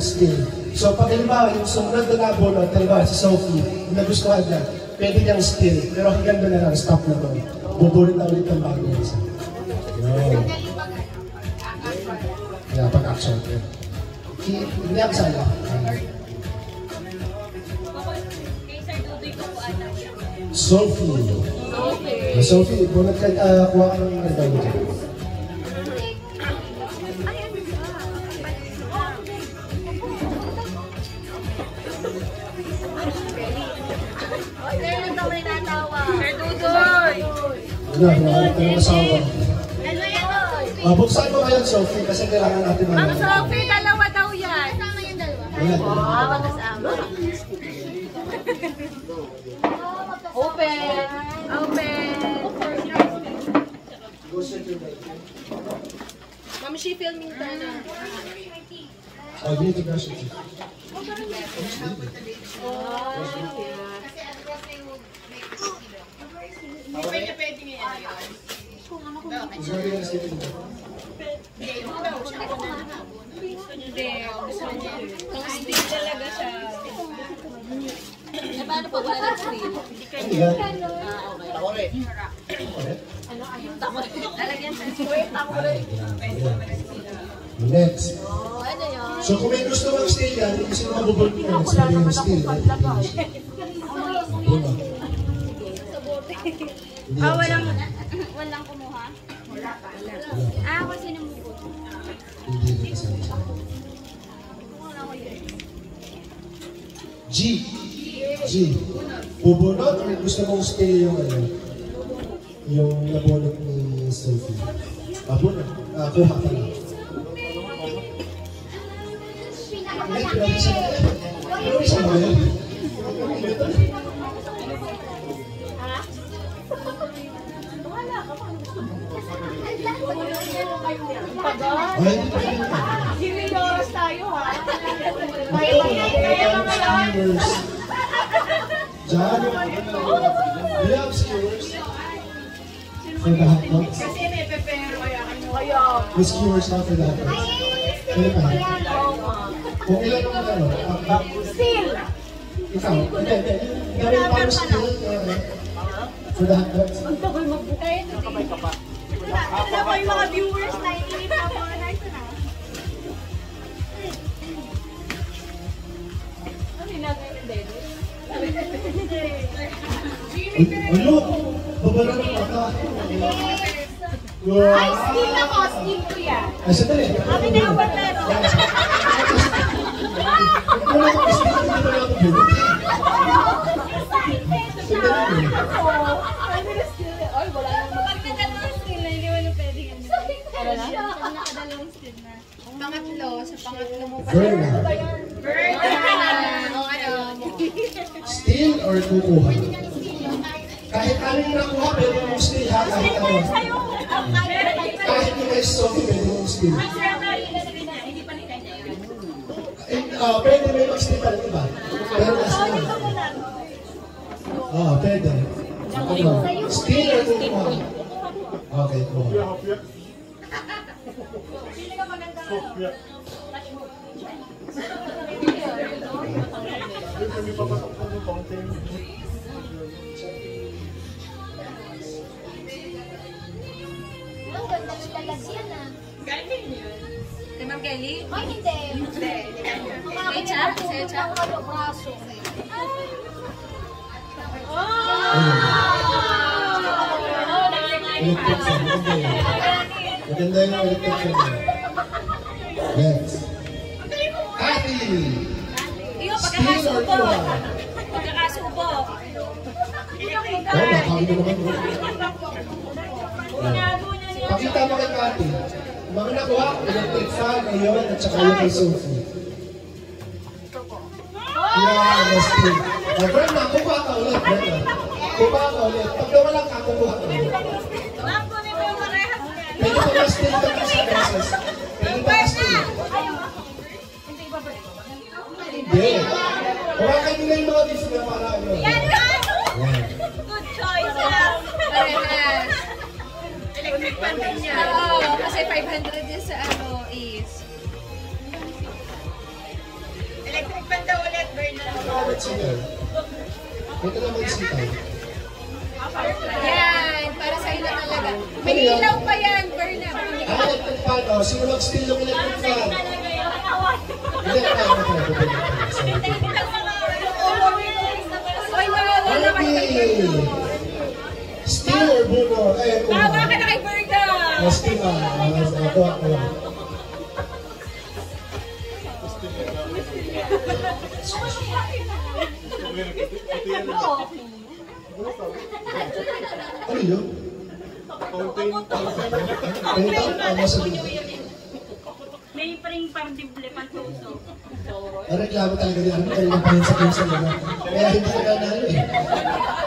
still. So pag halimbawa, yung sumunod na nabunod, halimbawa si Sophie, yung nagustuhan niya, pwede niyang still. Pero hanggang doon na lang, stop na doon. Bubulit na ulit ang bago isa. Yun. Kaya pag-action. Ki- Hindi ako sana. Sophie. Okay. Sophie, bunot ka, uh, kuha ka ng regalo dyan. Ano, wala ka ng asawa. Ano yan? Uh, buksan mo ngayon, Sophie, kasi kailangan natin Ang ano. Sophie, dalawa daw yan. Kasama yung dalawa. Ah, magkasama. Open. Open. Ma'am, she filming ka na. Oh, dito na siya. Sorry, na siya dito. Hindi. Gusto niya. Kung still talaga siya. Eh, paano pag wala ng still? Ayan. Ah, okay. Lalagyan sa squirt. Next. Oh, ano yun? So kung may gusto mong stay yan, hindi sino mabubul ko yan. Sabi yung stay. Ah, walang, walang kumuha? Wala pa. Ah, kasi namubot. Hindi na kasama siya. G. G. Bubunot or gusto mong stay yung ano? Yung nabunot ni Sophie. Ah, bunot. Ah, kuha ka pinag-isa mo yan. Pinag-isa mo yan. Ay, hindi pa yun. Oras tayo ha. Skewers. Diyan. Do you have skewers? For the hot dogs? Kasi may pepero kaya kaya. May skewers na for the hot dogs? Pwede pa. Kung ilan ang ano? Still. Ikaw? Hindi, hindi. Pa yung skill. uh, For the hot dogs? Ang tagal magbukay. Kamay ka pa. Wala pa yung mga viewers na iinip na mga nice na. Ano ginagawa ng dede? Ano? Babala ng mata. Ay, steam ako. Steam ko yan. Ay, sandali. Akin na yung pero. Wala ko kasi ko na ako Pangatlo, sa pangatlo mo pa. Verna. O ano? Steal or kukuha? Kahit anong nakuha, pwede mong steal ha, kahit ano. Kahit yung kay Sophie, pwede mong steal. Hindi yun. Eh, ah, pwede may mag-steal pa rin? Pero last na. Oo, pwede. Steal or kukuha? Okay, kuha. Ang ganda ng lalagyan ah. Kay Ma'am Kelly? Ay, hindi. Kay Cha? Sa'yo, Cha? Ang ano, braso. Electric fan. Maganda yun. Maganda yung electric fan. yun. Next. Cathy! Iyo, pagkakasubo. kuha? Pagkakasubo. Oo, nakakita naman. Pakita mo kay Cathy. Mga nakuha, electric fan, ngayon, at saka yung kay Sophie. Yeah, mas true. Uh, Brenda, kukuha ka ulit. Kukuha ka ulit. Pag nawala ka, kukuha ka ulit. Kuhakan nila yung mga gift na para ano. Yan! Yan. Good choice. Parehas. Electric fan din niya. Oo, kasi 500 din sa ano is. naman sitaw. Ito naman sitaw. Yan, para sa'yo na talaga. May ilaw pa yan, Berna. Ang electric fan, oh. Sino mag-steal yung electric fan? Hindi, kaya na Steal or Bruno? Eh, Tawa Una. ka na kay Berna. Oh, ah. Ah, Ako, ako. Ano yun? Fountain? Ah, nasa dito. May pring pardible pantuso. Ang reklamo talaga niya, ano kanina pa rin sa pinsan nila. Kaya hindi na nanalo eh.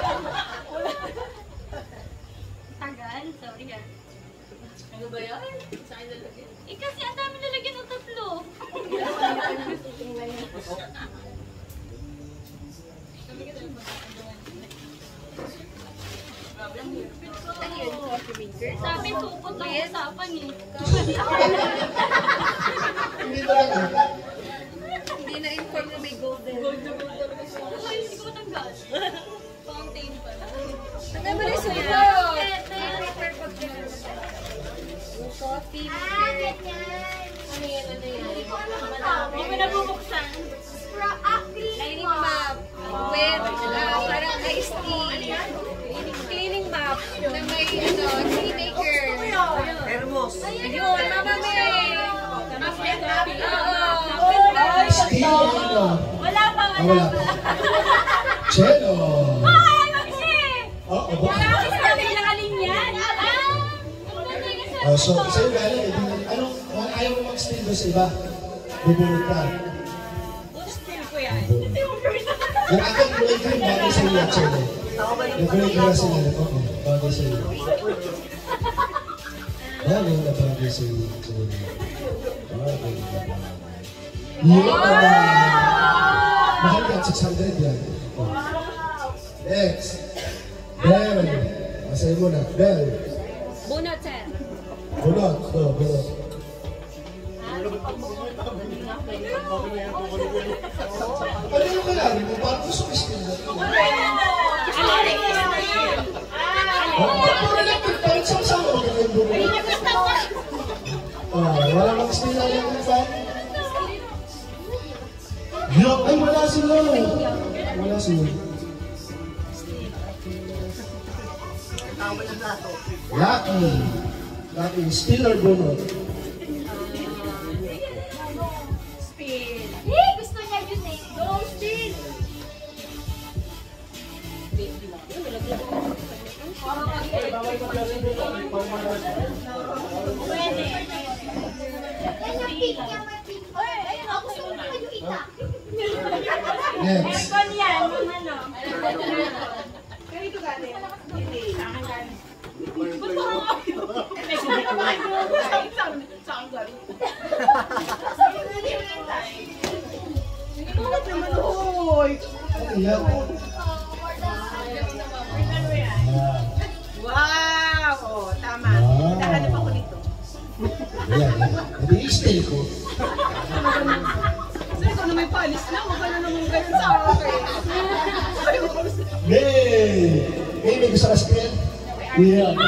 Hindi talaga. Steal ano? Wala pa, Ah, wala wala pa. Cello! Ay, Maxi! Oo, oh, Wala kasi sabi na kalinyan. Ah! Oh, so, sa'yo galing eh. Anong, kung ayaw mo mag-steal doon sa iba, bubulog ka. Still ko yan. Yung akin, kulay green, bagay sa iyo, Cello. Yung kulay green sa iyo, okay, bagay sa iyo. Bagay na bagay sa Cello. Bagay na bagay. Yun na yan, 600 yan. Oh. Next. Bell. Masaya mo na. Bell. Bunot, sir. Bunot. Oh, bunot. Ano yung kailangan mo? Parang gusto ko steal na. Oh, puro electric fan. Yuck! Ay, wala sila. Wala sila. Lucky. Lucky. Steal or bunot? Eh, niya eh. Still. Yan yung pink, yan may pink. Ay, ayun, ako gusto ko na kayo ita. Next. Aircon yan, yung ano. Ganito galing. Hindi. Sa akin galing. Ano yan? Ah. Wow! Oh, tama. Wow. Nakahanap ako nito. Ayan. Hindi i-steal ko. Ikaw na. Huwag ka na naman ganun sa akin. Hey! Hey, may gusto ka steal? Yeah. Ko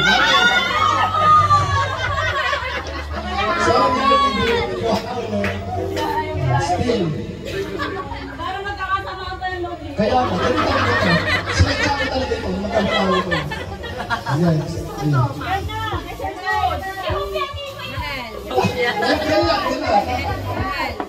ng steal. Parang magkakasama pa ng loob. Kaya ako, ganun talaga ito. Sinadya ko talaga ito, magkakawa ito. Ayan. Ayan. Ganda! Mahal. Yan yan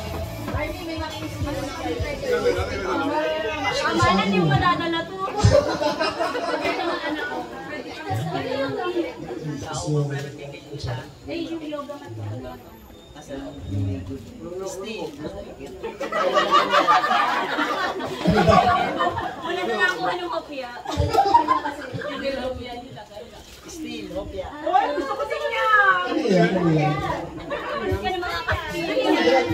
Amalan yung madadala to. Eh, yung yoga mat ko. ano ba? Wala na ako anong hopya. Steel, hopya. Ano yan? Ano yan? Ano yan?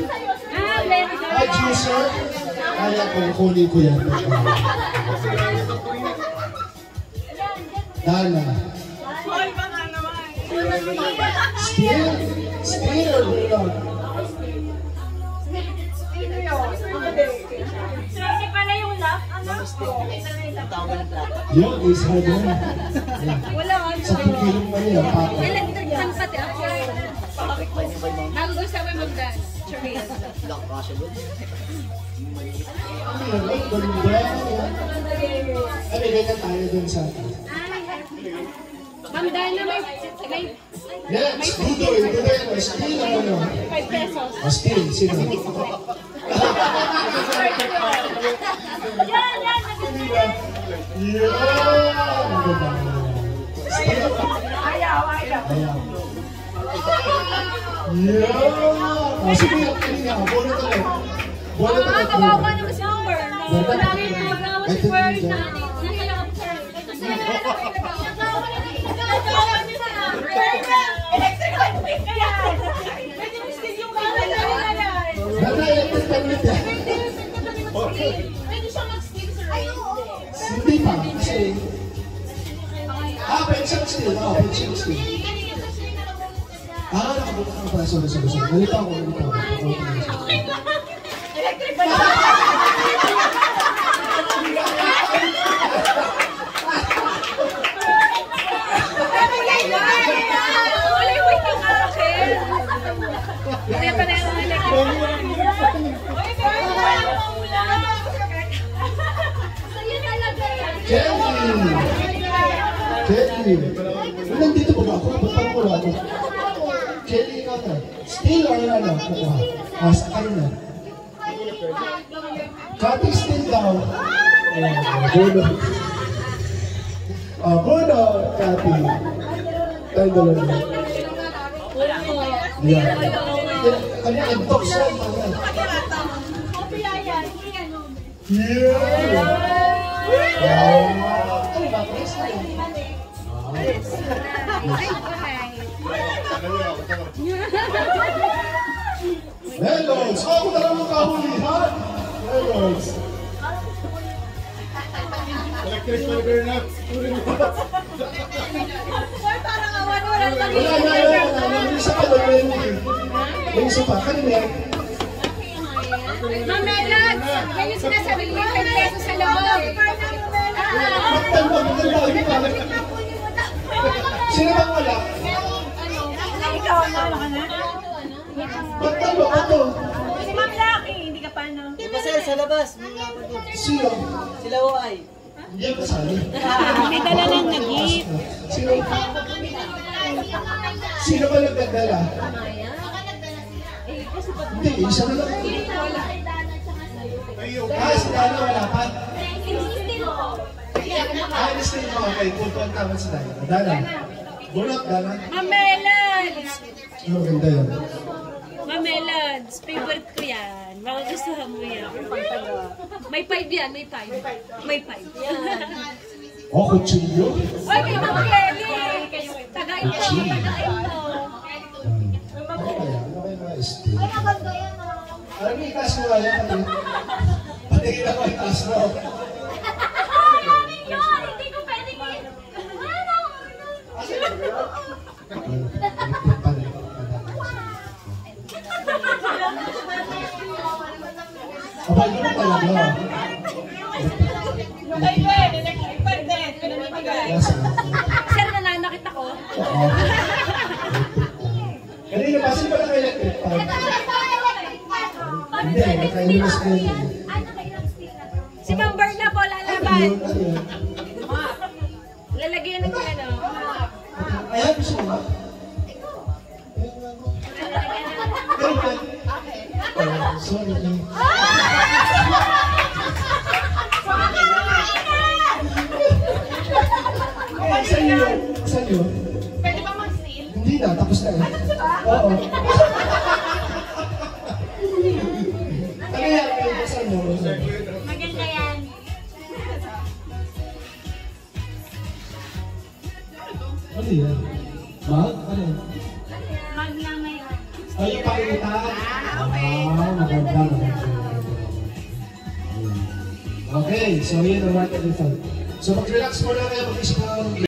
Ah, very Ah, juicer? Kaya ko, kunin ko yan. Yun, is hard. Yan. Wala, Sa pagkilong mali, ang pako. Electric fan pati ako. Mga Bago gusto mo mag-dance. Charis. block Russia doon? Ano yan? Ay, ganda. Ano, tayo dun sa. Ma'am Dana, may, may Next, Dudoy, Dudoy, Steel ang ano? 5 pesos. Ah, Steel, sino? Yan, yan, Yeah! Ang ganda. Steel. Ayaw, ayaw. Ayan. Yeah! Ah, sige, kanina, bono tayo. Bono tayo. Ah, kawawa naman si Amber. Wala rin magawa si mo kanya na. Dana, electric ulit yan. Pwede siya mag-steal sa Hindi pa, kasi... Ah, pwede siya mag-steal. Ah, pwede siya mag-steal. Ah, nakabuka ka pala. Sorry, sorry, sorry. Nalito ako, nalito ako. Okay. Electric fan. Wala Kelly! Kelly! Nandito ba ako? Ba't parang wala ako? Kelly, ikaw na. Still or ano? Kukuha. Ah, sa kanina. Cutting still daw. Ayan, Bono. Ah, Bono, Kati. Tayo dalawa. Yeah. Kanya, antok siya. Yeah! Melons! Ako na lang ang kahulihan! Melons! Electric fiber na. Parang awan wala Wala, wala, wala, wala. May isa pa may isa pa. Kanina. Ma'am Melod, yan yung sinasabi ko yung 10 pesos sa loob. Sino bang wala? Ikaw, ano ka na? Baktan mo, ako. Si Ma'am hindi ka pa, no? Di ba sir, sa labas? May pa doon. Sino? Sila ho ay. Hindi ako kasali. May dala ng nagit. Sino? Sino ba nagdadala? Hindi, isa na lang. Ah, si Dana wala pa. Ah, ini still mo. Okay, full point naman si Dana. Dana. Bulak, Dana. Ma'am Melod! Ano ganda yun? Ma'am Melod, favorite ko yan. Magugustuhan mo yan. May 5 yan, may 5. May 5. Oh, kutsilyo. Oy, kay Ma'am Kelly! Tagay ko, tagay ko. Ano kaya mga still? Alam mo, itaas mo nga yan. pati- Patingin ako, itaas mo. Ah, namin yun! Hindi ko pwede kayo. Ano? Abay, ganun talaga. Kanina ba? Sino ba naka-electric fan? Hindi, naka-iwas ko yun. Si Ma'am Berna po lalaban. Lalagyan ng ano. Ayan, gusto mo? Ba? Oh, sorry. Eh, saan na, tapos na eh. Ay, tapos ba? Oo. ano yan? Pagkasan mo. Maganda yan. Ano yan? Mag? Ano yan? Mag na ngayon. Ano. Ay, pakita. Ah, ah okay. Ah, maganda, maganda. Okay, so yun ang market default. So mag-relax mo na kayo, mag-isip na